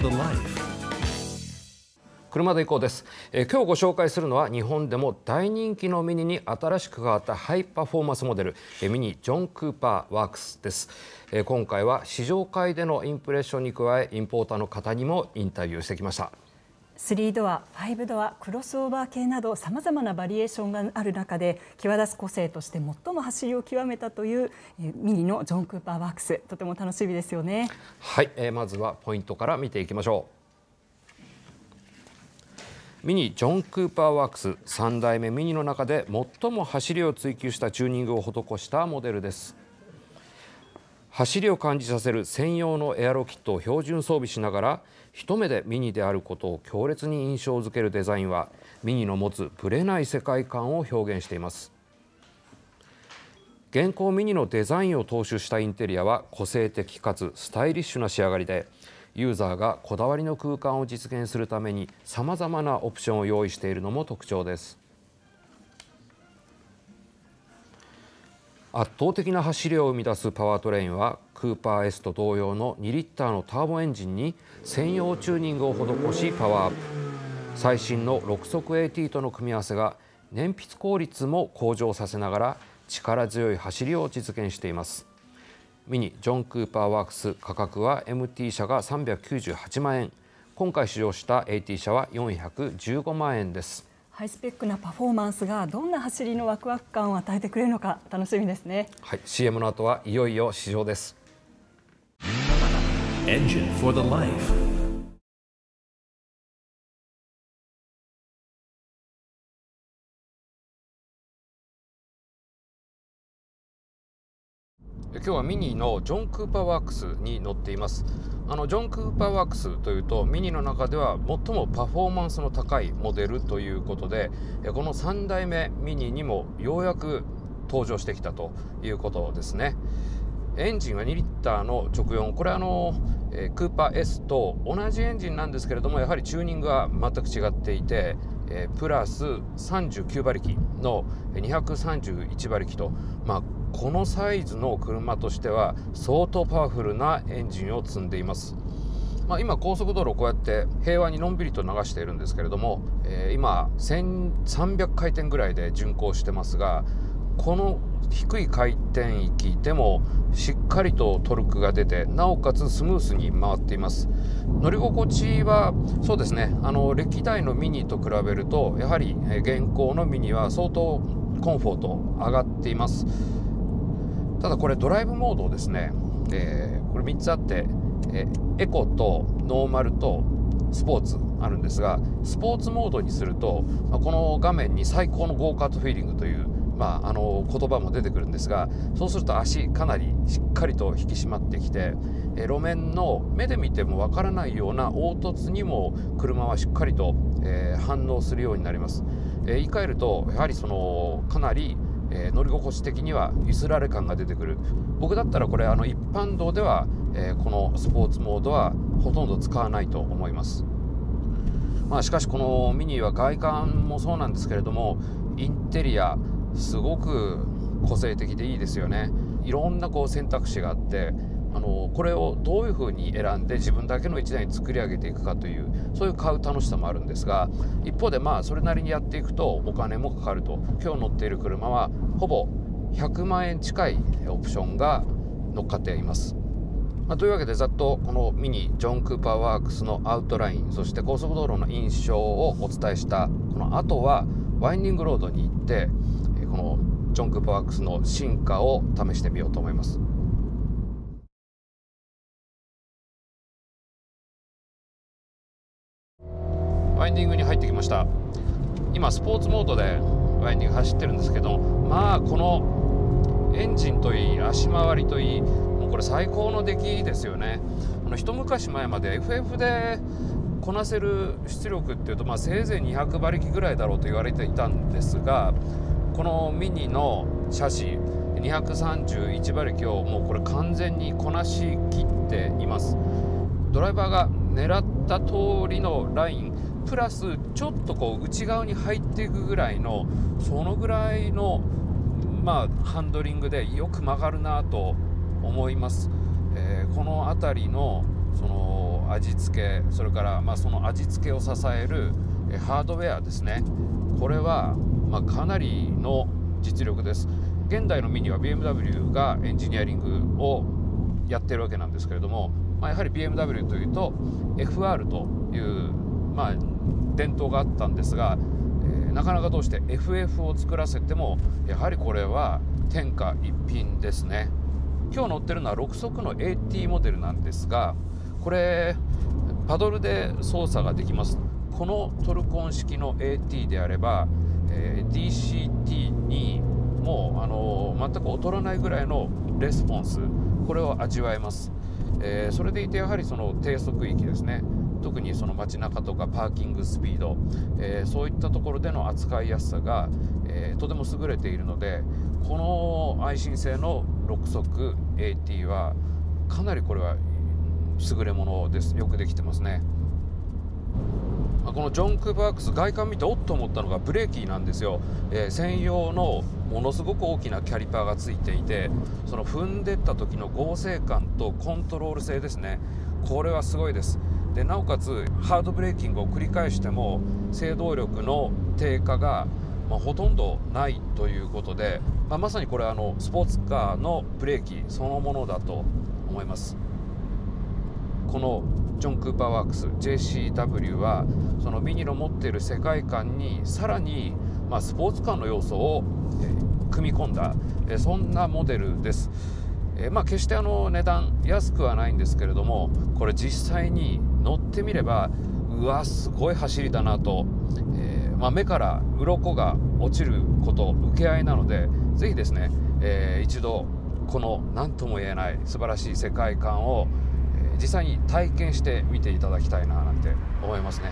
the life. 車で行こうです、えー今日ご紹介するのは日本でも大人気のミニに新しく変わったハイパフォーマンスモデル、えーミニジョン・クーパーワークスです、えー今回は試乗会でのインプレッションに加えインポーターの方にもインタビューしてきました。3ドア、5ドア、クロスオーバー系などさまざまなバリエーションがある中で際立つ個性として最も走りを極めたというミニのジョン・クーパーワークス。とても楽しみですよね。はい、えーまずはポイントから見ていきましょう。ミニジョン・クーパーワークス3代目ミニの中で最も走りを追求したチューニングを施したモデルです。走りを感じさせる専用のエアロキットを標準装備しながら一目でミニであることを強烈に印象づけるデザインはミニの持つぶれない世界観を表現しています。現行ミニのデザインを踏襲したインテリアは個性的かつスタイリッシュな仕上がりでユーザーがこだわりの空間を実現するためにさまざまなオプションを用意しているのも特徴です。圧倒的な走りを生み出すパワートレインはクーパー S と同様の2リッターのターボエンジンに専用チューニングを施しパワーアップ。最新の6速 AT との組み合わせが燃費効率も向上させながら力強い走りを実現しています。ミニジョン・クーパーワークス価格は MT 車が398万円。今回試乗した AT 車は415万円です。ハイスペックなパフォーマンスがどんな走りのワクワク感を与えてくれるのか楽しみですね。はい、CM の後はいよいよ試乗です Engine for the life. 今日はミニのジョン・クーパーワークスに乗っています。あのジョン・クーパーワークスというとミニの中では最もパフォーマンスの高いモデルということでこの3代目ミニにもようやく登場してきたということですね。エンジンは2リッターの直4これあの、クーパー S と同じエンジンなんですけれどもやはりチューニングは全く違っていて、プラス39馬力の231馬力と、まあ、このサイズの車としては相当パワフルなエンジンを積んでいます。まあ、今高速道路をこうやって平和にのんびりと流しているんですけれども、えー今1300回転ぐらいで巡航してますがこの低い回転域でもしっかりとトルクが出てなおかつスムースに回っています乗り心地はそうですねあの歴代のミニと比べるとやはりえ現行のミニは相当コンフォート上がっていますただこれドライブモードをですね、えーこれ3つあって、えーエコとノーマルとスポーツあるんですがスポーツモードにすると、まあこの画面に最高のゴーカートフィーリングという、まあ、あの言葉も出てくるんですがそうすると足かなりしっかりと引き締まってきて、え路面の目で見てもわからないような凹凸にも車はしっかりと、えー反応するようになります。えー言い換えるとやはりそのかなりえー乗り心地的にはゆすられ感が出てくる。僕だったらこれあの一般道では、えーこのスポーツモードはほとんど使わないと思います、まあ、しかしこのミニは外観もそうなんですけれどもインテリアすごく個性的でいいですよね。いろんなこう選択肢があってあのこれをどういうふうに選んで自分だけの一台作り上げていくかというそういう買う楽しさもあるんですが一方でまあそれなりにやっていくとお金もかかると今日乗っている車はほぼ100万円近いオプションが乗っかっています。まあ、というわけでざっとこのミニジョン・クーパーワークスのアウトラインそして高速道路の印象をお伝えしたこの後はワインディングロードに行ってこのジョン・クーパーワークスの進化を試してみようと思います。ワインディングに入ってきました。今スポーツモードでワインディング走ってるんですけどまあこのエンジンといい足回りといいもうこれ最高の出来ですよね。あの一昔前まで FF でこなせる出力っていうと、まあ、せいぜい200馬力ぐらいだろうと言われていたんですがこのミニのシャシ231馬力をもうこれ完全にこなしきっています。ドライバーが狙った通りのラインプラスちょっとこう内側に入っていくぐらいのそのぐらいのまあハンドリングでよく曲がるなと思います、えーこの辺りのその味付けそれからまあその味付けを支えるハードウェアですね。これはまあかなりの実力です。現代のミニは BMW がエンジニアリングをやってるわけなんですけれども、まあ、やはり BMW というと FR という、まあ、伝統があったんですが、えー、なかなかどうして FF を作らせてもやはりこれは天下一品ですね。今日乗ってるのは6速の AT モデルなんですがこれパドルで操作ができます。このトルコン式の AT であれば、えー、DCT にもうあの全く劣らないぐらいのレスポンスこれを味わえます、えー、それでいてやはりその低速域ですね。特にその街中とかパーキングスピード、えー、そういったところでの扱いやすさが、えー、とても優れているのでこの愛信性の6速 AT はかなりこれは優れものです。よくできてますね。このジョン・クーバークス外観見ておっと思ったのがブレーキなんですよ、えー、専用のものすごく大きなキャリパーがついていてその踏んでった時の合成感とコントロール性ですね。これはすごいです。でなおかつハードブレーキングを繰り返しても制動力の低下が、まあ、ほとんどないということで、まあ、まさにこれはあのスポーツカーのブレーキそのものだと思いますこのジョン・クーパーワークス JCW はそのミニの持っている世界観にさらに、まあ、スポーツカーの要素を、えー、組み込んだ、えー、そんなモデルです。え、まあ、決してあの値段安くはないんですけれどもこれ実際に乗ってみればうわすごい走りだなと、えまあ、目から鱗が落ちること受け合いなので是非ですね、え一度この何とも言えない素晴らしい世界観をえ実際に体験してみていただきたいななんて思いますね。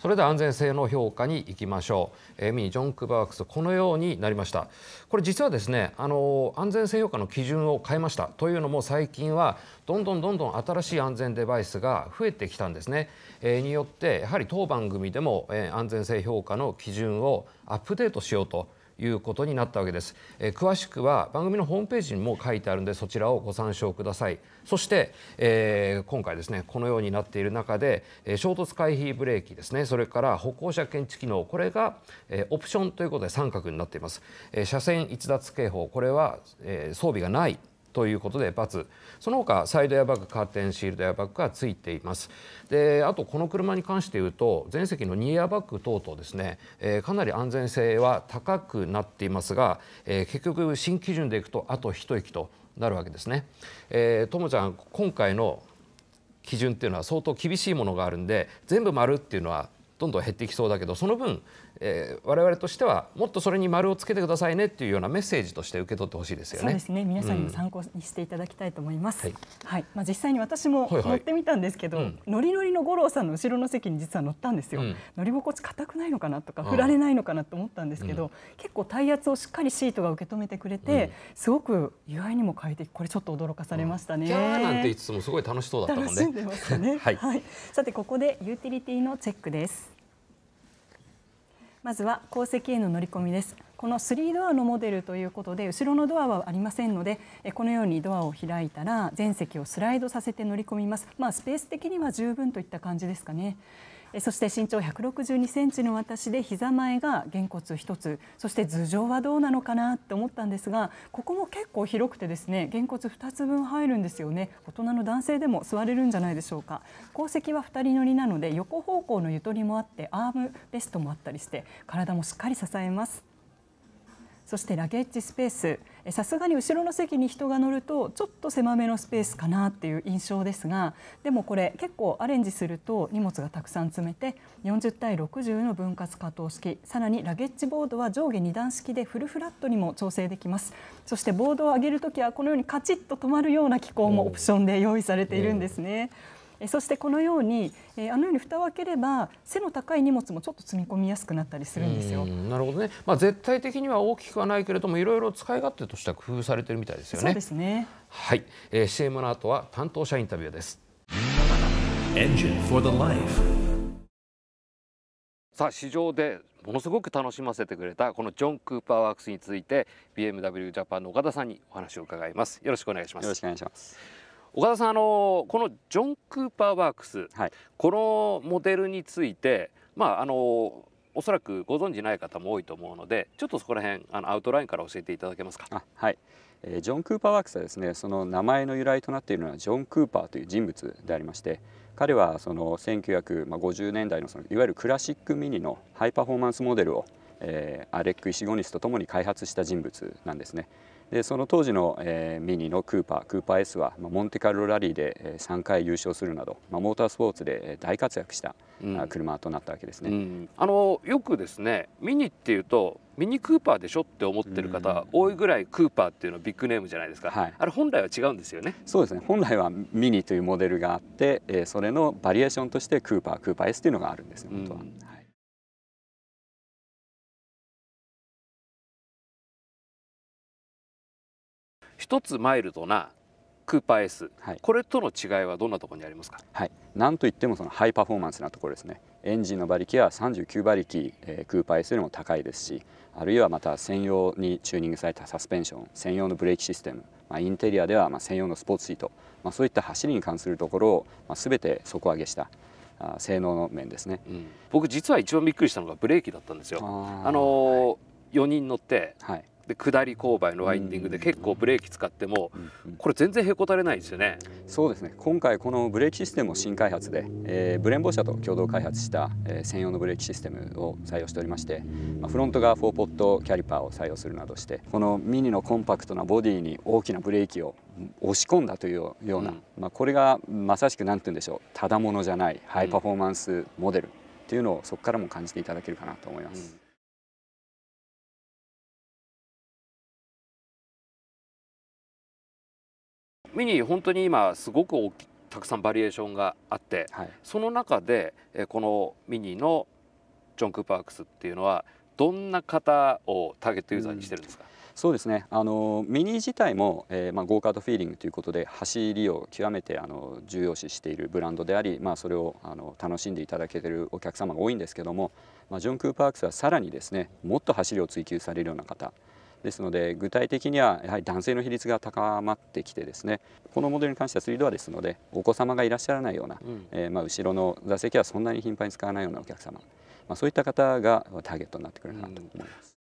それでは安全性の評価に行きましょう、えー、ミニジョン・クバークスこのようになりました。これ実はですねあの安全性評価の基準を変えました。というのも最近はどんどんどんどん新しい安全デバイスが増えてきたんですね、えー、によってやはり当番組でも、えー、安全性評価の基準をアップデートしようということになったわけです、えー、詳しくは番組のホームページにも書いてあるのでそちらをご参照ください。そして、えー、今回ですねこのようになっている中で、えー、衝突回避ブレーキですね。それから歩行者検知機能。これが、えー、オプションということで三角になっています、えー、車線逸脱警報。これは、えー、装備がない。ということで×その他サイドエアバッグカーテンシールドエアバッグがついていますであとこの車に関して言うと全席の2エアバッグ等々ですね、えー、かなり安全性は高くなっていますが、えー、結局新基準でいくとあと一息となるわけですね。えー、ともちゃん今回の基準っていうのは相当厳しいものがあるんで全部丸っていうのはどんどん減ってきそうだけどその分えー、我々としてはもっとそれに丸をつけてくださいねっていうようなメッセージとして受け取ってほしいですよね。そうですね。皆さんにも参考にしていただきたいと思います。うん、はい、はい、まあ実際に私も乗ってみたんですけど、はいはいうん、ノリノリの五郎さんの後ろの席に実は乗ったんですよ。うん、乗り心地硬くないのかなとか振られないのかなと思ったんですけど、結構体圧をしっかりシートが受け止めてくれて、すごく意外にも快適。これちょっと驚かされましたね。なんて言いつつもすごい楽しそうだったもんね。楽しんでましたね。はい、はい。さてここでユーティリティのチェックです。まずは後席への乗り込みです。この3ドアのモデルということで後ろのドアはありませんのでこのようにドアを開いたら全席をスライドさせて乗り込みます。まあスペース的には十分といった感じですかね。そして身長162センチの私で膝前がげんこつ1つそして頭上はどうなのかなと思ったんですがここも結構広くてですねげんこつ2つ分入るんですよね。大人の男性でも座れるんじゃないでしょうか。後席は2人乗りなので横方向のゆとりもあってアームレストもあったりして体もしっかり支えます。そしてラゲッジスペース。さすがに後ろの席に人が乗るとちょっと狭めのスペースかなっていう印象ですがでもこれ結構アレンジすると荷物がたくさん詰めて40対60の分割可動式さらにラゲッジボードは上下2段式でフルフラットにも調整できます。そしてボードを上げるときはこのようにカチッと止まるような機構もオプションで用意されているんですね。えそしてこのように、えあのように蓋を開ければ背の高い荷物もちょっと積み込みやすくなったりするんですよ。なるほどね。まあ絶対的には大きくはないけれどもいろいろ使い勝手としては工夫されてるみたいですよね。そうですね。はい、えー、CM の後は担当者インタビューです。Engine for the life. さあ市場でものすごく楽しませてくれたこのジョン・クーパーワークスについて BMW ジャパンの岡田さんにお話を伺いますよろしくお願いしますよろしくお願いします岡田さんあのこのジョン・クーパーワークス、はい、このモデルについてまああのおそらくご存じない方も多いと思うのでちょっとそこら辺あのアウトラインから教えていただけますか？あはい、えー、ジョン・クーパーワークスはですねその名前の由来となっているのはジョン・クーパーという人物でありまして彼はその1950年代のそのいわゆるクラシックミニのハイパフォーマンスモデルを、えー、アレック・イシゴニスとともに開発した人物なんですね。でその当時の、えー、ミニのクーパークーパー S は、まあ、モンテカルロラリーで、えー、3回優勝するなど、まあ、モータースポーツで大活躍した、うん、車となったわけですね、うん、あのよくですねミニっていうとミニクーパーでしょって思ってる方、多いぐらいクーパーっていうのはビッグネームじゃないですか、はい、あれ本来は違うんですよね。そうですね。本来はミニというモデルがあって、えー、それのバリエーションとしてクーパークーパー S っていうのがあるんです本当は。うん一つマイルドなクーパー S、はい、これとの違いはどんなところにありますか、はい、なんといってもそのハイパフォーマンスなところですね。エンジンの馬力は39馬力、えー、クーパー S よりも高いですしあるいはまた専用にチューニングされたサスペンション専用のブレーキシステム、まあ、インテリアではまあ専用のスポーツシート、まあ、そういった走りに関するところを、まあ、全て底上げしたあ性能の面ですね、うん、僕実は一番びっくりしたのがブレーキだったんですよ。あのーはい、4人乗って、はいで下り勾配のワインディングで結構ブレーキ使ってもこれ全然へこたれないですよね。そうですね。今回このブレーキシステムを新開発で、えー、ブレンボ社と共同開発した、えー、専用のブレーキシステムを採用しておりまして、まあ、フロント側4ポットキャリパーを採用するなどしてこのミニのコンパクトなボディに大きなブレーキを押し込んだというような、うん、まあ、これがまさしく何て言うんでしょう。ただものじゃないハイパフォーマンスモデルっていうのをそこからも感じていただけるかなと思います。うんミニ本当に今すごく大きたくさんバリエーションがあって、はい、その中でこのミニのジョン・クーパークスっていうのはどんな方をターゲットユーザーにしてるんですか、うん、そうですね。あのミニ自体も、えーまあ、ゴーカートフィーリングということで走りを極めてあの重要視しているブランドであり、まあ、それをあの楽しんでいただけているお客様が多いんですけども、まあ、ジョン・クーパークスはさらにですねもっと走りを追求されるような方ですので具体的にはやはり男性の比率が高まってきてですねこのモデルに関しては3ドアですのでお子様がいらっしゃらないような、うん、えー、まあ、後ろの座席はそんなに頻繁に使わないようなお客様、まあ、そういった方がターゲットになってくるかなと思います。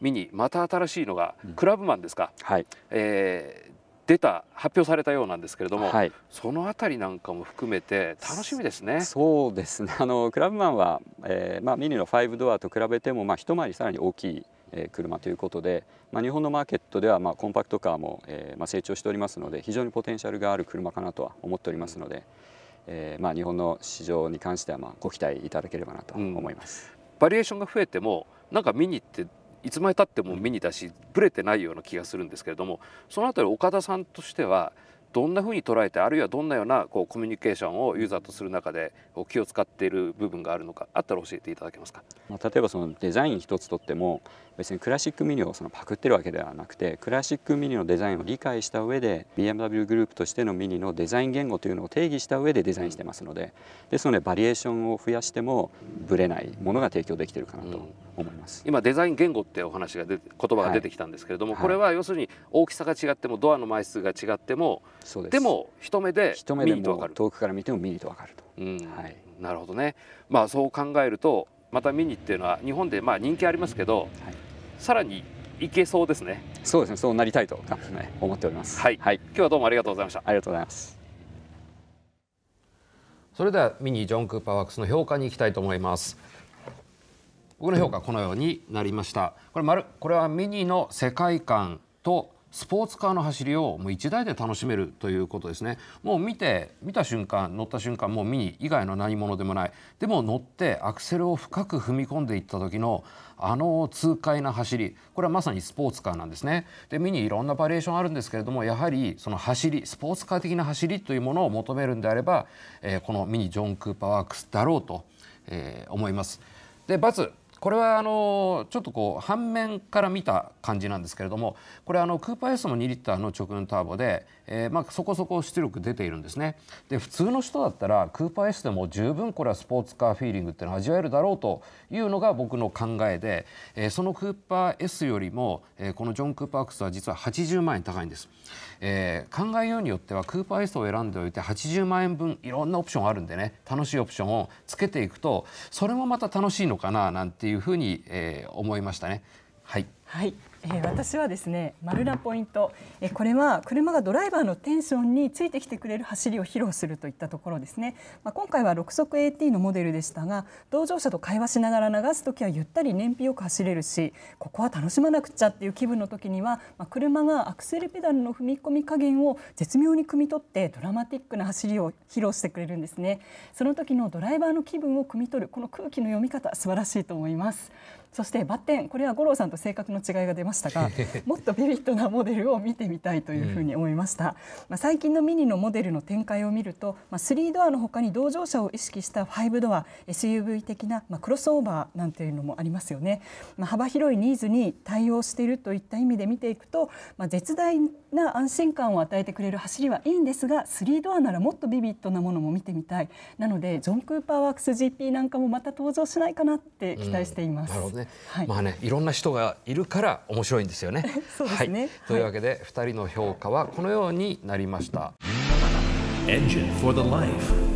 うん、ミニまた新しいのがクラブマンですか、うん、はい。えー、出た発表されたようなんですけれども、はい、そのあたりなんかも含めて楽しみですね。そうですね。あのクラブマンは、えー、まあミニの5ドアと比べてもまあ一回りさらに大きいえ車ということで、まあ、日本のマーケットではまあコンパクトカーも、えー、まあ成長しておりますので非常にポテンシャルがある車かなとは思っておりますので、えー、まあ日本の市場に関してはまあご期待いただければなと思います、うん、バリエーションが増えてもなんかミニっていつまでたってもミニだしぶれてないような気がするんですけれどもそのあたり岡田さんとしてはどんなふうに捉えてあるいはどんなようなこうコミュニケーションをユーザーとする中で気を使っている部分があるのかあったら教えていただけますか、例えばそのデザイン一つとっても別にクラシックミニをそのパクってるわけではなくてクラシックミニのデザインを理解した上で BMW グループとしてのミニのデザイン言語というのを定義した上でデザインしてますのでですのでバリエーションを増やしてもぶれないものが提供できてるかなと。思います、うん、今デザイン言語ってお話が出て言葉が出てきたんですけれども、はい、これは要するに大きさが違ってもドアの枚数が違ってもでも一目でミニと分かる。遠くから見てもミニと分かると、うん。はい、なるほどね。まあそう考えるとまたミニっていうのは日本でまあ人気ありますけど、はい。さらにいけそうですね。そうですね。そうなりたいと、ね、思っております。はい、はい、今日はどうもありがとうございました。ありがとうございます。それではミニジョン・クーパーワークスの評価に行きたいと思います僕の評価はこのようになりました。これ丸これはミニの世界観とスポーツカーの走りをもう1台で楽しめるということですね。もう見て見た瞬間乗った瞬間もうミニ以外の何者でもない。でも乗ってアクセルを深く踏み込んでいった時のあの痛快な走り。これはまさにスポーツカーなんですね。でミニいろんなバリエーションあるんですけれどもやはりその走りスポーツカー的な走りというものを求めるんであれば、えー、このミニジョン・クーパーワークスだろうと、えー、思います。でバツこれはあのちょっとこう反面から見た感じなんですけれどもこれあのクーパー S も2リッターの直運ターボで、えー、まあそこそこ出力出ているんですね。で普通の人だったらクーパー S でも十分これはスポーツカーフィーリングっていうのを味わえるだろうというのが僕の考えで、えー、そのクーパー S よりも、えー、このジョン・クーパー X は実は80万円高いんです、えー、考えようによってはクーパー S を選んでおいて80万円分いろんなオプションあるんでね楽しいオプションをつけていくとそれもまた楽しいのかななんてっていうふうに、えー、思いましたね。はい、はいえー、私はですね丸なポイント、えー、これは車がドライバーのテンションについてきてくれる走りを披露するといったところですね、まあ、今回は6速 AT のモデルでしたが同乗者と会話しながら流す時はゆったり燃費よく走れるしここは楽しまなくちゃっていう気分の時には、まあ、車がアクセルペダルの踏み込み加減を絶妙に汲み取ってドラマティックな走りを披露してくれるんですね。その時のドライバーの気分を汲み取るこの空気の読み方素晴らしいと思います。そしてバッテンこれは五郎さんと性格の違いが出ましたが もっとビビッドなモデルを見てみたいというふうに思いました、うん、まあ、最近のミニのモデルの展開を見ると、まあ、3ドアの他に同乗者を意識した5ドア SUV 的な、まあ、クロスオーバーなんていうのもありますよね、まあ、幅広いニーズに対応しているといった意味で見ていくと、まあ、絶大な安心感を与えてくれる走りはいいんですが3ドアならもっとビビッドなものも見てみたいなのでジョン・クーパーワークス GP なんかもまた登場しないかなって期待しています。うん、なるほどね、はい、まあねいろんな人がいるから面白いんですよね。そうですね、はい、というわけで2人の評価はこのようになりました。Engine for the life.